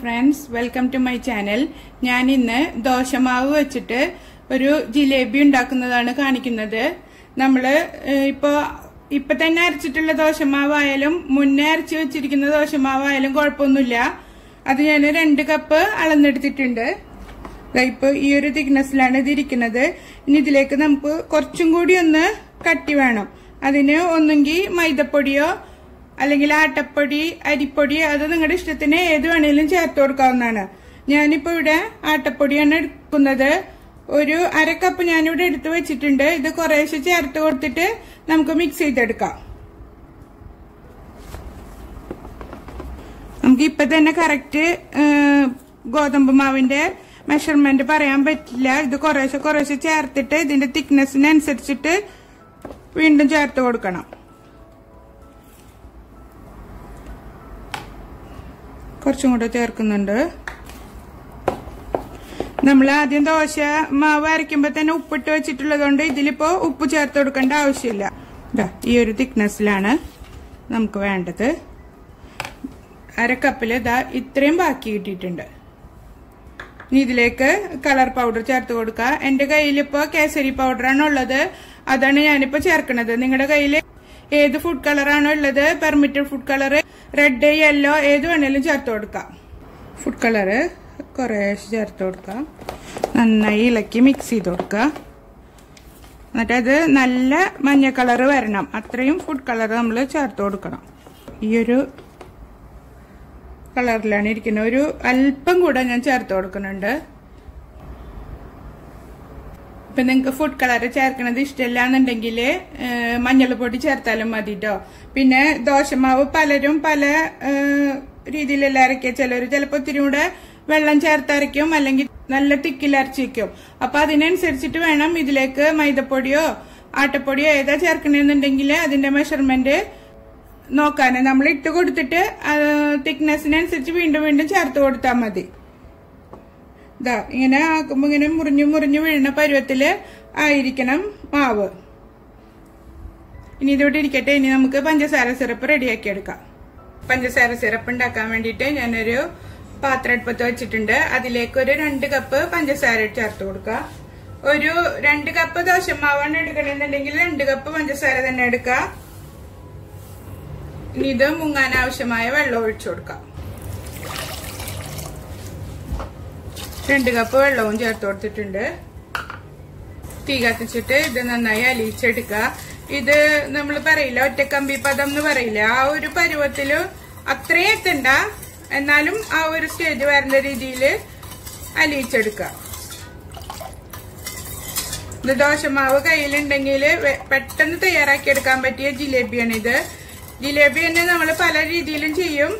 Friends welcome to my channel ഞാൻ ഇന്ന് ദോശമാവ് വെച്ചിട്ട് ഒരു ജിലേബി ഉണ്ടാക്കുന്നതാണ് കാണിക്കുന്നത്. നമ്മൾ ഇപ്പോൾ ഇപ്പൊ തന്നെ അരച്ചിട്ടുള്ള ദോശമാവായാലും മുന്നേ അരച്ച് വെച്ചിരിക്കുന്ന ദോശമാവായാലും കുഴപ്പമൊന്നുമില്ല. അത് ഞാൻ രണ്ട് കപ്പ് അളന്നെടുത്തിട്ടുണ്ട്. ദാ ഇപ്പൊ ഈ ഒരു തിക്നെസ്സിലാണ് ഇത് ഇരിക്കുന്നത്. ഇനി ഇതിലേക്ക് നമുക്ക് കുറച്ചും കൂടി ഒന്ന് കട്ടി വേണം. അതിന് ഒന്നുകിൽ മൈദപ്പൊടിയോ അല്ലെങ്കിൽ ആട്ടപ്പൊടി അരിപ്പൊടി അത് നിങ്ങളുടെ ഇഷ്ടത്തിന് ഏത് വേണേലും ചേർത്ത് കൊടുക്കാവുന്നതാണ്. ഞാനിപ്പോ ഇവിടെ ആട്ടപ്പൊടിയാണ് എടുക്കുന്നത്. ഒരു അര കപ്പ് ഞാനിവിടെ എടുത്ത് വെച്ചിട്ടുണ്ട്. ഇത് കുറേശ്ശെ ചേർത്ത് കൊടുത്തിട്ട് നമുക്ക് മിക്സ് ചെയ്തെടുക്കാം. നമുക്ക് ഇപ്പൊ തന്നെ കറക്റ്റ് ഗോതമ്പ് മാവിന്റെ മെഷർമെന്റ് പറയാൻ പറ്റില്ല. ഇത് കുറേശ്ശെ കുറേശ്ശെ ചേർത്തിട്ട് ഇതിന്റെ തിക്നെസ്സിനനുസരിച്ചിട്ട് വീണ്ടും ചേർത്ത് കൊടുക്കണം. കുറച്ചും കൂടെ ചേർക്കുന്നുണ്ട്. നമ്മൾ ആദ്യം ദോശ മാവ് അരയ്ക്കുമ്പോൾ തന്നെ ഉപ്പിട്ട് വെച്ചിട്ടുള്ളതുകൊണ്ട് ഇതിലിപ്പോ ഉപ്പ് ചേർത്ത് കൊടുക്കേണ്ട ആവശ്യമില്ല. ഈ ഒരു തിക്നെസ്സിലാണ് നമുക്ക് വേണ്ടത്. അര ഇതാ ഇത്രയും ബാക്കി കിട്ടിയിട്ടുണ്ട്. ഇനി ഇതിലേക്ക് കളർ പൗഡർ ചേർത്ത് കൊടുക്കുക. എന്റെ കയ്യിലിപ്പോ കേസരി പൗഡറാണ് ഉള്ളത് അതാണ് ഞാനിപ്പോ ചേർക്കുന്നത് നിങ്ങളുടെ കയ്യിൽ ഏത് ഫുഡ് കളറാണോ ഉള്ളത് permitted food colour red yellow ഏത് വേണേലും ചേർത്ത് കൊടുക്കാം. ഫുഡ് കളറ് കുറേശ്ശെ ചേർത്ത് കൊടുക്കാം. നന്നായി ഇളക്കി മിക്സ് ചെയ്ത് കൊടുക്കുക എന്നിട്ട് അത് നല്ല മഞ്ഞ കളറ് വരണം. അത്രയും ഫുഡ് കളർ നമ്മൾ ചേർത്ത് കൊടുക്കണം. ഈ ഒരു കളറിലാണ് ഇരിക്കുന്നത്. ഒരു അല്പം കൂടെ ഞാൻ ചേർത്ത് കൊടുക്കുന്നുണ്ട്. ഇപ്പൊ നിങ്ങൾക്ക് ഫുഡ് കളർ ചേർക്കണത് ഇഷ്ടമില്ല എന്നുണ്ടെങ്കിൽ മഞ്ഞൾപ്പൊടി ചേർത്താലും മതി കേട്ടോ പിന്നെ ദോശമാവ് പലരും പല രീതിയിലെല്ലാം അരയ്ക്കുക ചിലർ ചിലപ്പോൾ ഇത്തിരി കൂടെ വെള്ളം ചേർത്തരയ്ക്കും അല്ലെങ്കിൽ നല്ല വെക്കും. അപ്പൊ അതിനനുസരിച്ചിട്ട് വേണം ഇതിലേക്ക് മൈദപ്പൊടിയോ ആട്ടപ്പൊടിയോ ഏതാ ചേർക്കണമെന്നുണ്ടെങ്കിൽ അതിന്റെ മെഷർമെന്റ് നോക്കാന്. നമ്മൾ ഇട്ട് കൊടുത്തിട്ട് തിക്നെസ്സിനനുസരിച്ച് വീണ്ടും വീണ്ടും ചേർത്ത് കൊടുത്താൽ മതി. ഇതാ ഇങ്ങനെ ആക്കുമ്പോ ഇങ്ങനെ മുറിഞ്ഞു മുറിഞ്ഞു വീഴുന്ന പരുവത്തിൽ ആയിരിക്കണം മാവ്. ഇനി ഇതോടെ ഇരിക്കട്ടെ. ഇനി നമുക്ക് പഞ്ചസാര സിറപ്പ് റെഡിയാക്കി എടുക്കാം. പഞ്ചസാര സിറപ്പ് ഉണ്ടാക്കാൻ വേണ്ടിയിട്ട് ഞാനൊരു പാത്രം അടുപ്പത്ത് വെച്ചിട്ടുണ്ട്. അതിലേക്ക് ഒരു രണ്ട് കപ്പ് പഞ്ചസാര ചേർത്ത് കൊടുക്കുക. ഒരു രണ്ട് കപ്പ് ദോശമാവാണ് എടുക്കണമെന്നുണ്ടെങ്കിൽ രണ്ട് കപ്പ് പഞ്ചസാര തന്നെ എടുക്കുക. ഇനി ഇത് മുങ്ങാൻ ആവശ്യമായ വെള്ളം ഒഴിച്ചു കൊടുക്കാം. രണ്ട് കപ്പ് വെള്ളവും ചേർത്ത് കൊടുത്തിട്ടുണ്ട്. തീ കത്തിച്ചിട്ട് ഇത് നന്നായി അലിയിച്ചെടുക്കുക ഇത് നമ്മൾ പറയില്ല ഒറ്റക്കമ്പി പദം എന്ന് പറയില്ല. ആ ഒരു പരുവത്തിൽ അത്രയും എത്തണ്ട. എന്നാലും ആ ഒരു സ്റ്റേജ് വരുന്ന രീതിയിൽ അലിയിച്ചെടുക്കുക ഇത് ദോശമാവ് കയ്യിലുണ്ടെങ്കിൽ പെട്ടെന്ന് തയ്യാറാക്കിയെടുക്കാൻ പറ്റിയ ജിലേബിയാണ് ഇത്. ജിലേബി തന്നെ നമ്മൾ പല രീതിയിലും ചെയ്യും.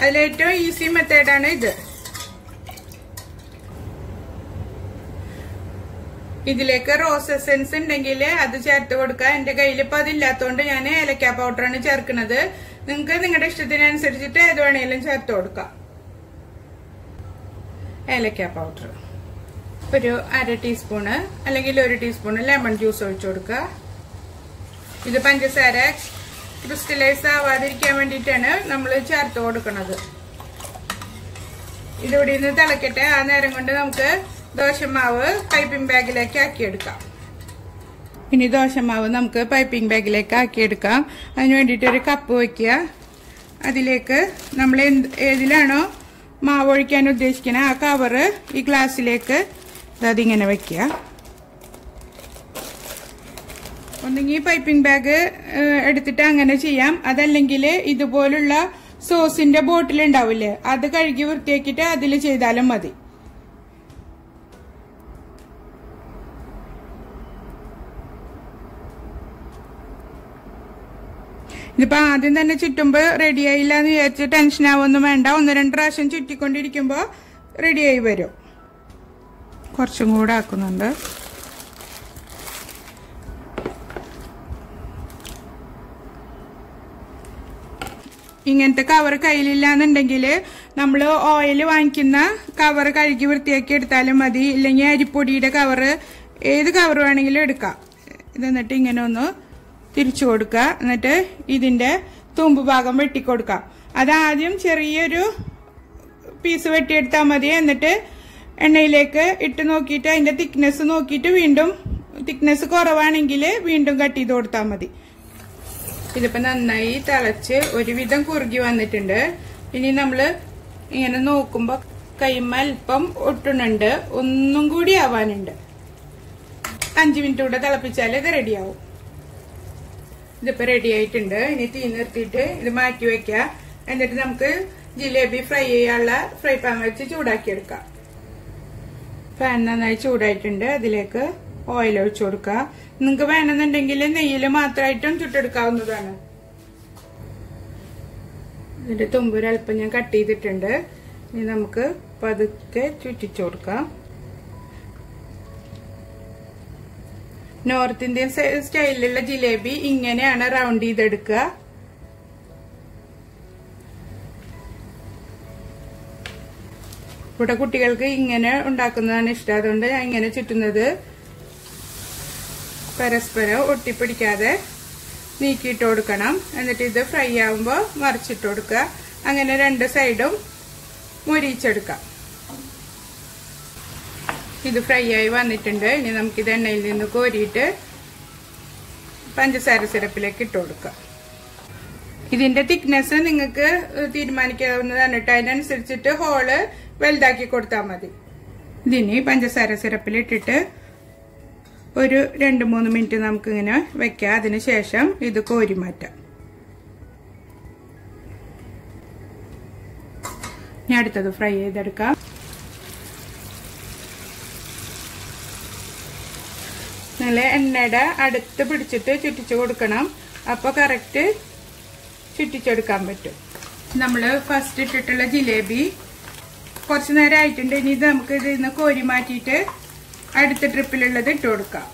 അതിലേറ്റവും ഈസി മെത്തേഡാണ് ഇത്. ഇതിലേക്ക് റോസ് എസെൻസ് ഉണ്ടെങ്കിൽ അത് ചേർത്ത് കൊടുക്കുക. എന്റെ കയ്യിൽ ഇപ്പൊ അതില്ലാത്തതുകൊണ്ട് ഞാൻ ഏലക്ക പൗഡറാണ് ചേർക്കുന്നത്. നിങ്ങൾക്ക് നിങ്ങളുടെ ഇഷ്ടത്തിനനുസരിച്ചിട്ട് ഏത് വേണേലും ചേർത്ത് കൊടുക്കാം. ഏലക്ക പൗഡർ ഒരു അര ടീസ്പൂണ് അല്ലെങ്കിൽ ഒരു ടീസ്പൂണ് ലെമൺ ജ്യൂസ് ഒഴിച്ചു കൊടുക്കുക. ഇത് പഞ്ചസാര ക്രിസ്റ്റലൈസ് ആവാതിരിക്കാൻ വേണ്ടിയിട്ടാണ് നമ്മൾ ചേർത്ത് കൊടുക്കുന്നത് ഇതിവിടെ നിന്ന് തിളക്കട്ടെ. ആ നേരം കൊണ്ട് നമുക്ക് ദോശമാവ് പൈപ്പിംഗ് ബാഗിലേക്ക് ആക്കിയെടുക്കാം. ഇനി ദോശമാവ് നമുക്ക് പൈപ്പിംഗ് ബാഗിലേക്ക് ആക്കിയെടുക്കാം. അതിന് വേണ്ടിയിട്ട് ഒരു കപ്പ് വയ്ക്കുക അതിലേക്ക് നമ്മൾ എന്ത് ഏതിലാണോ മാവ് ഒഴിക്കാൻ ഉദ്ദേശിക്കുന്നത് ആ കവറ് ഈ ഗ്ലാസ്സിലേക്ക് അതിങ്ങനെ വയ്ക്കുക ഒന്നെങ്കിൽ പൈപ്പിംഗ് ബാഗ് എടുത്തിട്ട് അങ്ങനെ ചെയ്യാം. അതല്ലെങ്കിൽ ഇതുപോലുള്ള സോസിന്റെ ബോട്ടിൽ ഉണ്ടാവില്ലേ അത് കഴുകി വൃത്തിയാക്കിയിട്ട് അതിൽ ചെയ്താലും മതി. ഇതിപ്പോ ആദ്യം തന്നെ ചുറ്റുമ്പോ റെഡി ആയില്ല എന്ന് വിചാരിച്ച് ടെൻഷൻ ആവൊന്നും വേണ്ട. ഒന്ന് രണ്ട് പ്രാവശ്യം ചുറ്റിക്കൊണ്ടിരിക്കുമ്പോ റെഡിയായി വരും. കുറച്ചും കൂടെ ആക്കുന്നുണ്ട്. ഇങ്ങനത്തെ കവർ കയ്യിലില്ല എന്നുണ്ടെങ്കിൽ നമ്മൾ ഓയിൽ വാങ്ങിക്കുന്ന കവർ കഴുകി വൃത്തിയാക്കി എടുത്താലും മതി. ഇല്ലെങ്കിൽ അരിപ്പൊടിയുടെ കവർ ഏത് കവർ വേണമെങ്കിലും എടുക്കാം. ഇത് എന്നിട്ട് ഇങ്ങനെ ഒന്ന് തിരിച്ചു കൊടുക്കുക. എന്നിട്ട് ഇതിന്റെ തുമ്പ് ഭാഗം വെട്ടിക്കൊടുക്കുക. അതാദ്യം ചെറിയൊരു പീസ് വെട്ടിയെടുത്താൽ മതി. എന്നിട്ട് എണ്ണയിലേക്ക് ഇട്ട് നോക്കിയിട്ട് അതിന്റെ തിക്നെസ് നോക്കിയിട്ട് വീണ്ടും തിക്നെസ് കുറവാണെങ്കിൽ വീണ്ടും കട്ട് ചെയ്ത് കൊടുത്താൽ മതി. ഇതിപ്പോ നന്നായി തിളച്ച് ഒരുവിധം കുറുകി വന്നിട്ടുണ്ട്. ഇനി നമ്മൾ ഇങ്ങനെ നോക്കുമ്പോൾ കൈമ അല്പം ഒട്ടുന്നുണ്ട് ഒന്നും കൂടി ആവാനുണ്ട്. അഞ്ചു മിനിറ്റ് കൂടെ തിളപ്പിച്ചാൽ ഇത് റെഡിയാവും ഇതിപ്പോ റെഡി ആയിട്ടുണ്ട്. ഇനി തീ നിർത്തിയിട്ട് ഇത് മാറ്റി വെക്ക. എന്നിട്ട് നമുക്ക് ജിലേബി ഫ്രൈ ചെയ്യാനുള്ള ഫ്രൈ പാൻ വെച്ച് ചൂടാക്കിയെടുക്കാം. പാൻ നന്നായി ചൂടായിട്ടുണ്ട്. അതിലേക്ക് ഓയിൽ ഒഴിച്ചു കൊടുക്കുക. നിങ്ങൾക്ക് വേണമെന്നുണ്ടെങ്കിൽ നെയ്യിൽ മാത്രമായിട്ടും ചുട്ടെടുക്കാവുന്നതാണ്. ഇതിന്റെ തുമ്പൊരൽപ്പം ഞാൻ കട്ട് ചെയ്തിട്ടുണ്ട്. ഇനി നമുക്ക് പതുക്കെ ചുറ്റിച്ചു കൊടുക്കാം. നോർത്ത് ഇന്ത്യൻ സ്റ്റൈലിലുള്ള ജിലേബി ഇങ്ങനെയാണ് റൗണ്ട് ചെയ്തെടുക്കുക. ഇവിടെ കുട്ടികൾക്ക് ഇങ്ങനെ ഉണ്ടാക്കുന്നതാണ് ഇഷ്ടം. അതുകൊണ്ട് ഞാൻ ഇങ്ങനെ ചുറ്റുന്നത് പരസ്പരം ഒട്ടിപ്പിടിക്കാതെ നീക്കിയിട്ട് കൊടുക്കണം. എന്നിട്ട് ഇത് ഫ്രൈ ആവുമ്പോൾ മറിച്ചിട്ട് കൊടുക്കുക. അങ്ങനെ രണ്ട് സൈഡും മുരിച്ചെടുക്കാം ഇത് ഫ്രൈ ആയി വന്നിട്ടുണ്ട്. ഇനി നമുക്ക് ഇത് എണ്ണയിൽ നിന്ന് കോരിയിട്ട് പഞ്ചസാര സിറപ്പിലേക്ക് ഇട്ട് കൊടുക്കാം. ഇതിന്റെ തിക്നെസ് നിങ്ങൾക്ക് തീരുമാനിക്കാവുന്നതാണ് കേട്ടോ. അതിനനുസരിച്ചിട്ട് ഹോൾ വലുതാക്കി കൊടുത്താൽ മതി. ഇതിനി പഞ്ചസാര സിറപ്പിൽ ഇട്ടിട്ട് ഒരു രണ്ട് മൂന്ന് മിനിറ്റ് നമുക്ക് ഇങ്ങനെ വെക്കാം അതിനുശേഷം ഇത് കോരി മാറ്റാം. ഇനി അടുത്തത് ഫ്രൈ ചെയ്തെടുക്കാം. നല്ല എണ്ണയുടെ അടുത്ത് പിടിച്ചിട്ട് ചുറ്റിച്ചു കൊടുക്കണം. അപ്പോൾ കറക്റ്റ് ചുറ്റിച്ചെടുക്കാൻ പറ്റും. നമ്മൾ ഫസ്റ്റ് ഇട്ടിട്ടുള്ള ജിലേബി കുറച്ച് നേരം ആയിട്ടുണ്ട്. ഇനി ഇത് നമുക്ക് ഇതിൽ നിന്ന് കോരി മാറ്റിയിട്ട് അടുത്ത ട്രിപ്പിലുള്ളത് ഇട്ട് കൊടുക്കാം.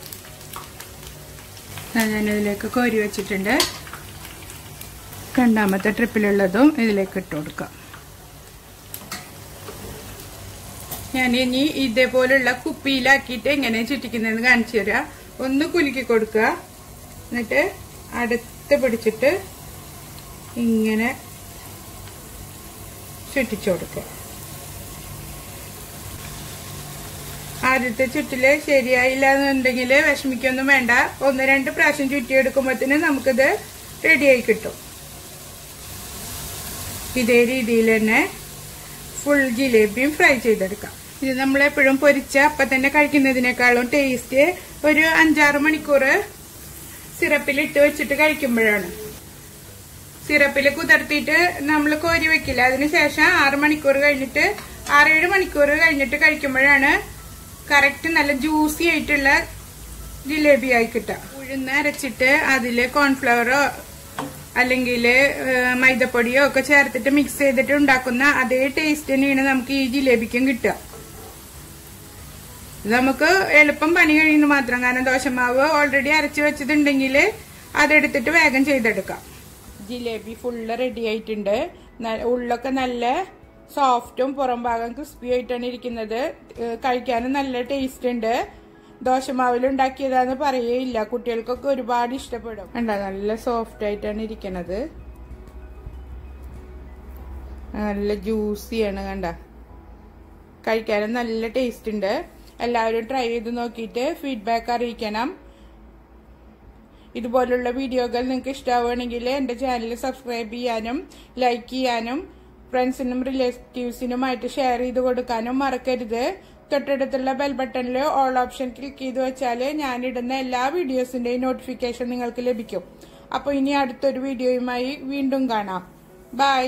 ഞാനിതിലേക്ക് കോരി വെച്ചിട്ടുണ്ട്. രണ്ടാമത്തെ ട്രിപ്പിലുള്ളതും ഇതിലേക്ക് ഇട്ട് കൊടുക്കാം. ഞാൻ ഇനി ഇതേപോലുള്ള കുപ്പിയിലാക്കിയിട്ട് എങ്ങനെ ചുറ്റിക്കുന്നതെന്ന് കാണിച്ചു തരാം. ഒന്ന് കുലുക്കി കൊടുക്കുക. എന്നിട്ട് അടുത്ത് പിടിച്ചിട്ട് ഇങ്ങനെ ചുറ്റിച്ചു കൊടുക്കുക. ആദ്യത്തെ ചുറ്റിൽ ശരിയായില്ല എന്നുണ്ടെങ്കിൽ വിഷമിക്കൊന്നും വേണ്ട. ഒന്ന് രണ്ട് പ്രാവശ്യം ചുറ്റിയെടുക്കുമ്പോഴത്തേന് നമുക്കിത് റെഡിയായി കിട്ടും. ഇതേ രീതിയിൽ തന്നെ ഫുൾ ജിലേബിയും ഫ്രൈ ചെയ്തെടുക്കാം. ഇത് നമ്മളെപ്പോഴും പൊരിച്ച അപ്പം തന്നെ കഴിക്കുന്നതിനേക്കാളും ടേസ്റ്റ് ഒരു അഞ്ചാറ് മണിക്കൂർ സിറപ്പിലിട്ട് വെച്ചിട്ട് കഴിക്കുമ്പോഴാണ്. സിറപ്പിൽ കുതിർത്തിയിട്ട് നമ്മൾ കോരി വെക്കില്ല. അതിനുശേഷം ആറ് മണിക്കൂർ കഴിഞ്ഞിട്ട് ആറേഴ് മണിക്കൂർ കഴിഞ്ഞിട്ട് കഴിക്കുമ്പോഴാണ് കറക്റ്റ് നല്ല ജ്യൂസി ആയിട്ടുള്ള ജിലേബി ആയി കിട്ടുക. ഉഴുന്ന് അരച്ചിട്ട് അതിൽ കോൺഫ്ലവറോ അല്ലെങ്കിൽ മൈദപ്പൊടിയോ ഒക്കെ ചേർത്തിട്ട് മിക്സ് ചെയ്തിട്ട് ഉണ്ടാക്കുന്ന അതേ ടേസ്റ്റ് തന്നെയാണ് നമുക്ക് ഈ ജിലേബിക്കും കിട്ടുക. ഇത് നമുക്ക് എളുപ്പം പണി കഴിയുന്നു മാത്രം. കാരണം ദോശമാവ് ഓൾറെഡി അരച്ചു വെച്ചിട്ടുണ്ടെങ്കിൽ അതെടുത്തിട്ട് വേഗം ചെയ്തെടുക്കാം. ജിലേബി ഫുള്ള് റെഡി ആയിട്ടുണ്ട്. ഉള്ളൊക്കെ നല്ല സോഫ്റ്റും പുറം ഭാഗം ക്രിസ്പി ആയിട്ടാണ് ഇരിക്കുന്നത്. കഴിക്കാനും നല്ല ടേസ്റ്റ് ഉണ്ട്. ദോശമാവിൽ ഉണ്ടാക്കിയതാന്ന് പറയേയില്ല. കുട്ടികൾക്കൊക്കെ ഒരുപാട് ഇഷ്ടപ്പെടും. ഉണ്ടോ നല്ല സോഫ്റ്റ് ആയിട്ടാണ് ഇരിക്കുന്നത് നല്ല ജ്യൂസിയാണ് കണ്ട? കഴിക്കാനും നല്ല ടേസ്റ്റ് ഉണ്ട്. എല്ലാവരും ട്രൈ ചെയ്ത് നോക്കിയിട്ട് ഫീഡ്ബാക്ക് അറിയിക്കണം. ഇതുപോലുള്ള വീഡിയോകൾ നിങ്ങൾക്ക് ഇഷ്ടമാവുകയാണെങ്കിൽ എന്റെ ചാനൽ സബ്സ്ക്രൈബ് ചെയ്യാനും ലൈക്ക് ചെയ്യാനും ഫ്രണ്ട്സിനും റിലേറ്റീവ്സിനുമായിട്ട് ഷെയർ ചെയ്ത് കൊടുക്കാനും മറക്കരുത്. തൊട്ടടുത്തുള്ള ബെൽ ബട്ടണിൽ ഓൾ ഓപ്ഷൻ ക്ലിക്ക് ചെയ്ത് വെച്ചാൽ ഞാനിടുന്ന എല്ലാ വീഡിയോസിന്റെയും നോട്ടിഫിക്കേഷൻ നിങ്ങൾക്ക് ലഭിക്കും. അപ്പോൾ ഇനി അടുത്തൊരു വീഡിയോയുമായി വീണ്ടും കാണാം. ബൈ